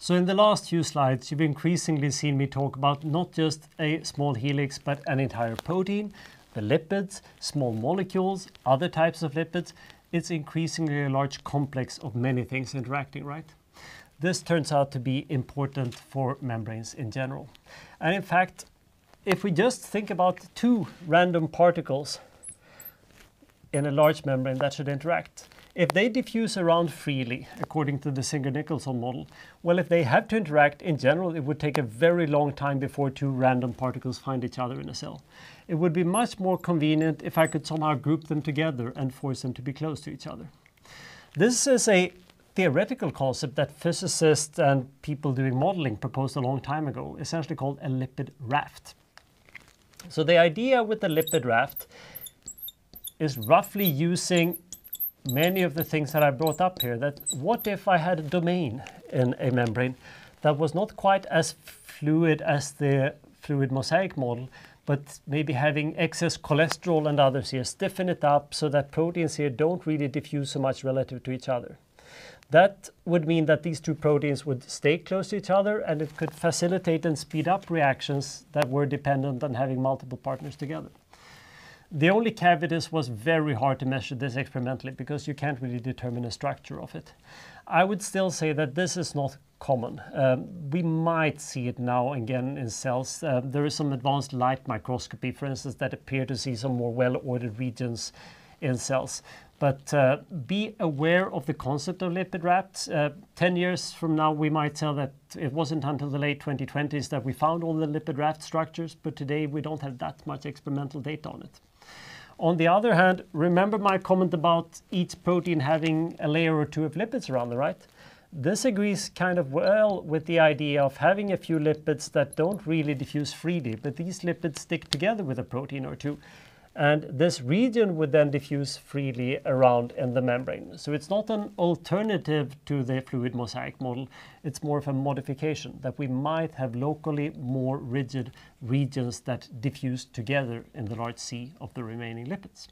So in the last few slides, you've increasingly seen me talk about not just a small helix, but an entire protein, the lipids, small molecules, other types of lipids. It's increasingly a large complex of many things interacting, right? This turns out to be important for membranes in general. And in fact, if we just think about two random particles in a large membrane that should interact, if they diffuse around freely, according to the Singer-Nicolson model, well, if they have to interact, in general, it would take a very long time before two random particles find each other in a cell. It would be much more convenient if I could somehow group them together and force them to be close to each other. This is a theoretical concept that physicists and people doing modeling proposed a long time ago, essentially called a lipid raft. So the idea with the lipid raft is roughly using many of the things that I brought up here, that what if I had a domain in a membrane that was not quite as fluid as the fluid mosaic model, but maybe having excess cholesterol and others here, stiffen it up so that proteins here don't really diffuse so much relative to each other. That would mean that these two proteins would stay close to each other and it could facilitate and speed up reactions that were dependent on having multiple partners together. The only caveat is was very hard to measure this experimentally because you can't really determine the structure of it. I would still say that this is not common. Um, we might see it now again in cells. Uh, there is some advanced light microscopy, for instance, that appear to see some more well-ordered regions in cells. But uh, be aware of the concept of lipid rafts. Uh, 10 years from now, we might tell that it wasn't until the late 2020s that we found all the lipid raft structures, but today we don't have that much experimental data on it. On the other hand, remember my comment about each protein having a layer or two of lipids around the right? This agrees kind of well with the idea of having a few lipids that don't really diffuse freely, but these lipids stick together with a protein or two. And this region would then diffuse freely around in the membrane. So it's not an alternative to the fluid mosaic model. It's more of a modification that we might have locally more rigid regions that diffuse together in the large sea of the remaining lipids.